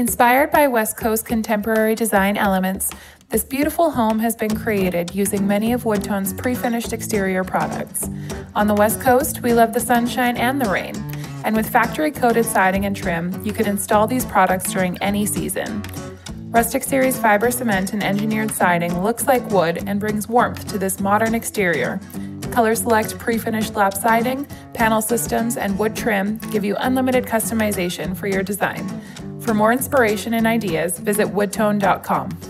Inspired by West Coast contemporary design elements, this beautiful home has been created using many of Woodtone's pre-finished exterior products. On the West Coast, we love the sunshine and the rain, and with factory-coated siding and trim, you could install these products during any season. Rustic Series fiber cement and engineered siding looks like wood and brings warmth to this modern exterior. Color Select pre-finished lap siding, panel systems, and wood trim give you unlimited customization for your design. For more inspiration and ideas, visit woodtone.com.